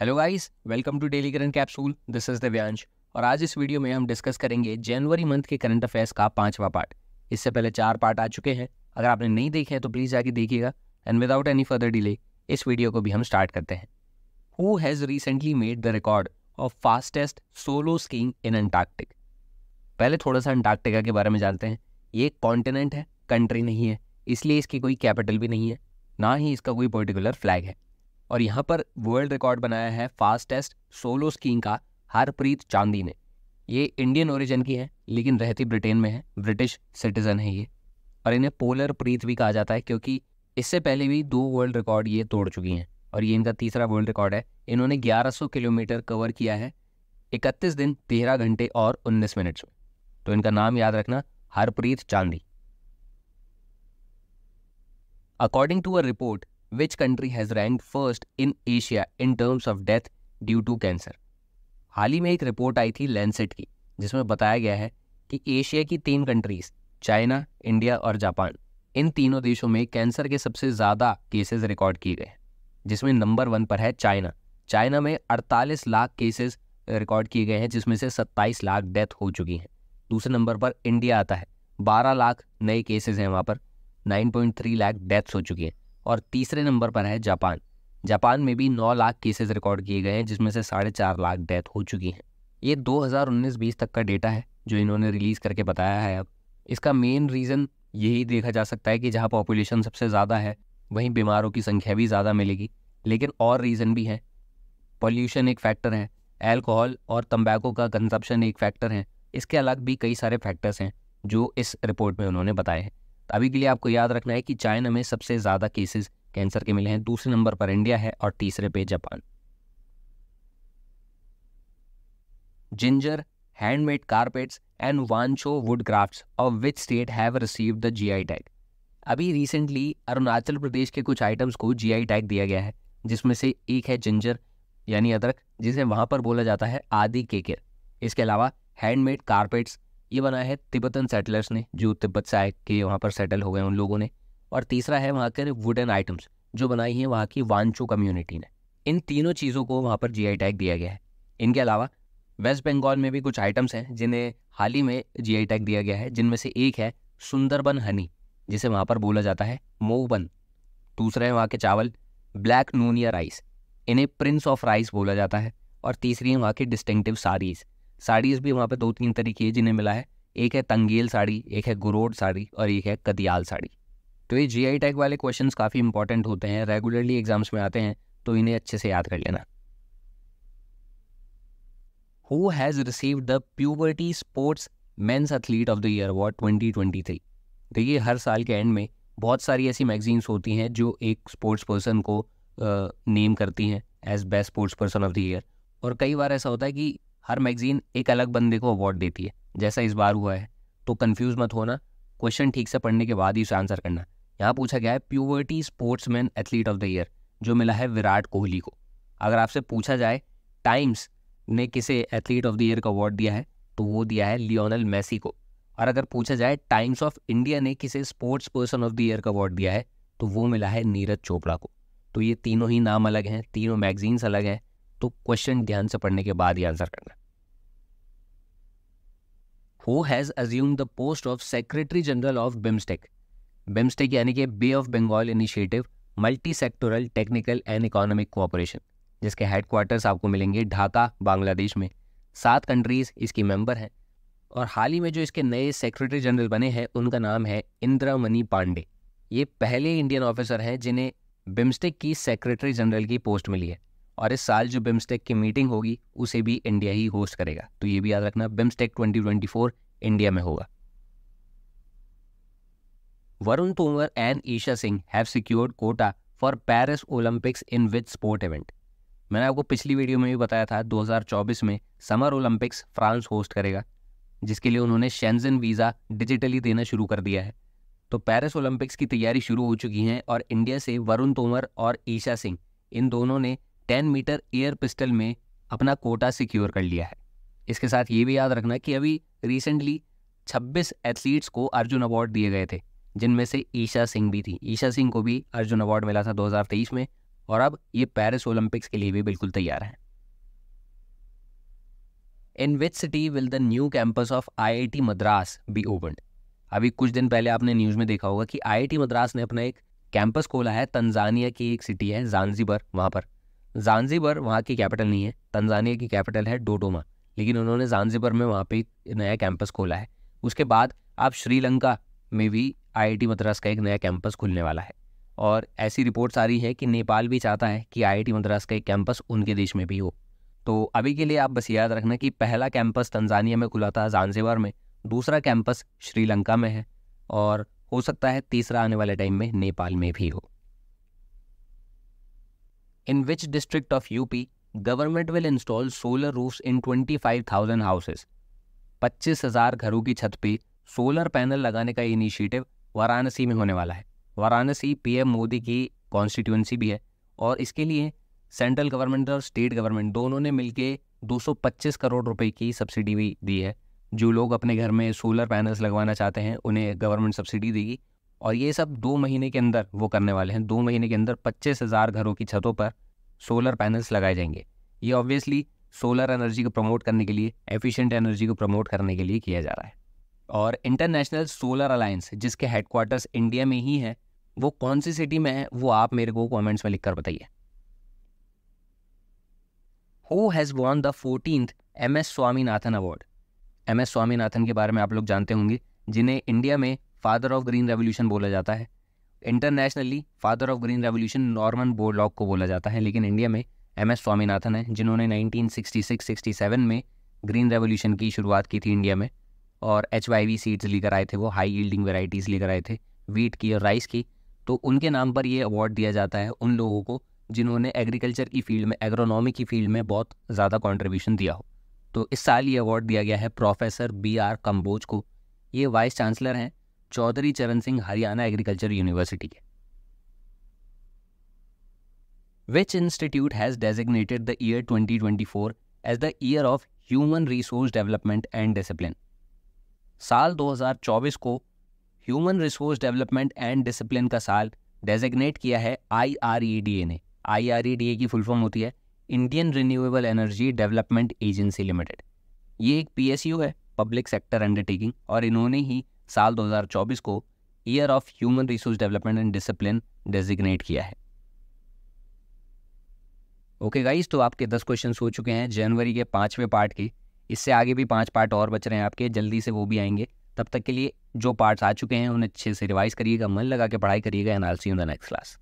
Hello guys welcome to daily current capsule this is Divyansh और आज इस video में हम डिस्कस करेंगे जनवरी मंथ के करंट अफेयर्स का पांचवा पार्ट इससे पहले चार पार्ट आ चुके हैं। अगर आपने नहीं देखे हैं तो प्लीज़ जाके देखिएगा। And without any further delay इस वीडियो को भी हम स्टार्ट करते हैं। Who has recently made the record of fastest solo skiing in Antarctic पहले थोड़ा सा अंटार्कटिका के बारे में जानते हैं। ये एक कॉन्टिनेंट है कंट्री नहीं है। इसलिए इसकी कोई कैपिटल भी नहीं है। ना ही इसका कोई पर्टिकुलर फ्लैग है। और यहाँ पर वर्ल्ड रिकॉर्ड बनाया है फास्टेस्ट सोलो स्कीइंग का हरप्रीत चांदी ने। ये इंडियन ओरिजिन की है, लेकिन रहती ब्रिटेन में है ब्रिटिश सिटीज़न है ये। और इन्हें पोलर प्रीत भी कहा जाता है, क्योंकि इससे पहले भी दो वर्ल्ड रिकॉर्ड ये तोड़ चुकी हैं। और ये इनका तीसरा वर्ल्ड रिकॉर्ड है। इन्होंने 1100 किलोमीटर कवर किया है 31 दिन 13 घंटे और 19 मिनट्स में। तो इनका नाम याद रखना, Harpreet Chandi. According to a report which country has rank first in Asia in terms of death due to cancer हाल ही में एक रिपोर्ट आई थी लैंसेट की, जिसमें बताया गया है कि एशिया की तीन कंट्रीज़ चाइना इंडिया और जापान इन तीनों देशों में कैंसर के सबसे ज़्यादा केसेस रिकॉर्ड किए गए जिसमें नंबर वन पर है चाइना चाइना में 48 लाख केसेस रिकॉर्ड किए गए हैं, जिसमें से 27 लाख डेथ हो चुकी हैं। दूसरे नंबर पर इंडिया आता है 12 लाख नए केसेस हैं वहाँ पर 9.3 लाख डेथ्स हो चुकी हैं। और तीसरे नंबर पर है जापान। जापान में भी 9 लाख केसेस रिकॉर्ड किए गए हैं, जिसमें से साढ़े चार लाख डेथ हो चुकी हैं। ये 2019-20 तक का डेटा है, जो इन्होंने रिलीज़ करके बताया है अब। इसका मेन रीज़न यही देखा जा सकता है कि जहाँ पॉपुलेशन सबसे ज़्यादा है, वहीं बीमारों की संख्या भी ज़्यादा मिलेगी। लेकिन और रीज़न भी है। पॉल्यूशन एक फैक्टर है, एल्कोहल और तंबाकू का कंजप्शन एक फैक्टर है। इसके अलग भी कई सारे फैक्टर्स हैं, जो इस रिपोर्ट में उन्होंने बताए हैं। तो अभी के लिए आपको याद रखना है कि चाइना में सबसे ज़्यादा केसेस कैंसर के मिले हैं। दूसरे नंबर पर इंडिया है और तीसरे पे Japan. Ginger, handmade carpets and Wancho wood crafts of which state have receive the GI tag. अभी रिसेंटली अरुणाचल प्रदेश के कुछ आइटम्स को जीआई टैग दिया गया है, जिसमें से एक है जिंजर, यानी अदरक, जिसे वहाँ पर बोला जाता है आदि केकर। इसके अलावा हैंडमेड कारपेट्स ये बनाया है तिब्बतन सेटलर्स ने, जो तिब्बत से आए के वहाँ पर सेटल हो गए उन लोगों ने। और तीसरा है वहाँ के वुडन आइटम्स जो बनाई हैं वहाँ की वांचो कम्युनिटी ने। इन तीनों चीज़ों को वहाँ पर जीआई टैग दिया गया है। इनके अलावा वेस्ट बंगाल में भी कुछ आइटम्स हैं, जिन्हें हाल ही में जीआई टैग दिया गया है, जिनमें से एक है सुंदरबन हनी, जिसे वहाँ पर बोला जाता है मोबन दूसरा है वहाँ के चावल ब्लैक नूनिया राइस इन्हें प्रिंस ऑफ़ राइस बोला जाता है। और तीसरी है वहाँ की डिस्टिंक्टिव साड़ीज़ साड़ीज़ भी वहाँ पे दो तीन तरीके हैं जिन्हें मिला है। एक है तंगेल साड़ी, एक है गुरोड साड़ी और एक है कदियाल साड़ी। तो ये जी आई टैग वाले क्वेश्चन काफ़ी इंपॉर्टेंट होते हैं रेगुलरली एग्ज़ाम्स में आते हैं तो इन्हें अच्छे से याद कर लेना। Who has receive the puberty sports men's athlete of the year award 2023 देखिए, हर साल के एंड में बहुत सारी ऐसी मैगजीन्स होती हैं जो एक स्पोर्ट्स पर्सन को नेम करती हैं as best sports person of the year और कई बार ऐसा होता है कि हर मैगजीन एक अलग बंदे को अवार्ड देती है। जैसा इस बार हुआ है तो कंफ्यूज मत होना। क्वेश्चन ठीक से पढ़ने के बाद ही उसे आंसर करना। यहाँ पूछा गया है puberty sportsman athlete of the year जो मिला है विराट कोहली को। अगर आपसे पूछा जाए टाइम्स ने किसे एथलीट ऑफ़ द ईयर का अवार्ड दिया है तो वो दिया है लियोनल मेसी को। और अगर पूछा जाए टाइम्स ऑफ़ इंडिया ने किसे sports person of the year का अवार्ड दिया है तो वो मिला है नीरज चोपड़ा को। तो ये तीनों ही नाम अलग हैं, तीनों मैगजीन्स अलग हैं तो क्वेश्चन ध्यान से पढ़ने के बाद ही आंसर करना। Who has assume the post of secretary general of BIMSTEC BIMSTEC यानी कि bay of Bengal initiative multi sectoral technical and economic cooperation जिसके हेडक्वार्टर्स आपको मिलेंगे ढाका, बांग्लादेश में। सात कंट्रीज़ इसकी मेंबर हैं। और हाल ही में जो इसके नए सेक्रेटरी जनरल बने हैं, उनका नाम है इंद्रामणि पांडे। ये पहले इंडियन ऑफिसर हैं जिन्हें बिम्स्टेक की सेक्रेटरी जनरल की पोस्ट मिली है। और इस साल जो बिम्स्टेक की मीटिंग होगी, उसे भी इंडिया ही होस्ट करेगा। तो ये भी याद रखना बिम्स्टेक 2024 इंडिया में होगा। Varun Tomar and Esha Singh have secured quota for Paris Olympics in which sport event मैंने आपको पिछली वीडियो में भी बताया था 2024 में समर ओलंपिक्स फ्रांस होस्ट करेगा, जिसके लिए उन्होंने शेंजन वीज़ा डिजिटली देना शुरू कर दिया है। तो पेरिस ओलंपिक्स की तैयारी शुरू हो चुकी है और इंडिया से वरुण तोमर और ईशा सिंह, इन दोनों ने 10 मीटर एयर पिस्टल में अपना कोटा सिक्योर कर लिया है। इसके साथ ये भी याद रखना कि अभी रिसेंटली 26 एथलीट्स को अर्जुन अवार्ड दिए गए थे, जिनमें से ईशा सिंह भी थी। ईशा सिंह को भी अर्जुन अवार्ड मिला था 2023 में और अब ये पेरिस ओलंपिक्स के लिए भी बिल्कुल तैयार हैं। In which city will the new campus of IIT Madras be opened अभी कुछ दिन पहले आपने न्यूज़ में देखा होगा कि आईआईटी मद्रास ने अपना एक कैंपस खोला है तंजानिया की एक सिटी है जानजीबर वहाँ पर। जानजीबर वहाँ की कैपिटल नहीं है, तंजानिया की कैपिटल है डोडोमा, लेकिन उन्होंने जानजीबर में वहाँ पे नया कैंपस खोला है। उसके बाद आप श्रीलंका में भी आईआईटी मद्रास का एक नया कैंपस खुलने वाला है और ऐसी रिपोर्ट्स आ रही है कि नेपाल भी चाहता है कि आईआईटी मद्रास का एक कैंपस उनके देश में भी हो। तो अभी के लिए आप बस याद रखना कि पहला कैंपस तंजानिया में खुला था जानजेबार में, दूसरा कैंपस श्रीलंका में है और हो सकता है तीसरा आने वाले टाइम में नेपाल में भी हो। Of UP government will install solar roofs in twenty five thousand houses पच्चीस हज़ार घरों की छत पे सोलर पैनल लगाने का इनिशिएटिव वाराणसी में होने वाला है। वाराणसी पीएम मोदी की कॉन्स्टिट्यूंसी भी है और इसके लिए सेंट्रल गवर्नमेंट और स्टेट गवर्नमेंट दोनों ने मिलकर 225 करोड़ रुपए की सब्सिडी भी दी है। जो लोग अपने घर में सोलर पैनल्स लगवाना चाहते हैं, उन्हें गवर्नमेंट सब्सिडी देगी। और ये सब दो महीने के अंदर वो करने वाले हैं। दो महीने के अंदर पच्चीस हज़ार घरों की छतों पर सोलर पैनल्स लगाए जाएँगे। ये ऑब्वियसली सोलर एनर्जी को प्रमोट करने के लिए एफिशिएंट एनर्जी को प्रमोट करने के लिए किया जा रहा है। और इंटरनेशनल सोलर अलायंस जिसके हेडक्वार्टर्स इंडिया में ही है, वो कौन सी सिटी में है, वो आप मेरे को कमेंट्स में लिखकर बताइए। Who has won the fourteen M S Swaminathan award M S Swaminathan के बारे में आप लोग जानते होंगे, जिन्हें इंडिया में फादर ऑफ़ ग्रीन रेवोल्यूशन बोला जाता है। Internationally father of green revolution Norman Borlaug को बोला जाता है, लेकिन इंडिया में एम एस स्वामीनाथन है, जिन्होंने 1966-67 में ग्रीन रेवोल्यूशन की शुरुआत की थी इंडिया में, और एच वाई वी सीड्स लेकर आए थे, वो हाई यील्डिंग वेराइटीज़ लेकर आए थे वीट की और राइस की। तो उनके नाम पर ये अवार्ड दिया जाता है उन लोगों को जिन्होंने एग्रीकल्चर की फ़ील्ड में एग्रोनॉमी की फ़ील्ड में बहुत ज़्यादा कॉन्ट्रीब्यूशन दिया हो। तो इस साल ये अवार्ड दिया गया है प्रोफेसर बी आर कम्बोज को। ये वाइस चांसलर हैं चौधरी चरण सिंह हरियाणा एग्रीकल्चर यूनिवर्सिटी के। Which institute has designated the year 2024 as the year of human resource development and discipline साल 2024 को human resource development and discipline का साल डेजिग्नेट किया है ए ने। ए की फुल फॉर्म होती है Indian renewable energy development agency limited ये एक पी है पब्लिक सेक्टर अंडरटेकिंग और इन्होंने ही साल 2024 को year of human resource development and discipline designate किया है। ओके okay गाइस तो आपके दस क्वेश्चन हो चुके हैं जनवरी के पाँचवें पार्ट के। इससे आगे भी पाँच पार्ट और बच रहे हैं आपके, जल्दी से वो भी आएँगे। तब तक के लिए जो पार्ट्स आ चुके हैं, उन्हें अच्छे से रिवाइज करिएगा, मन लगा के पढ़ाई करिएगा and all see in the next class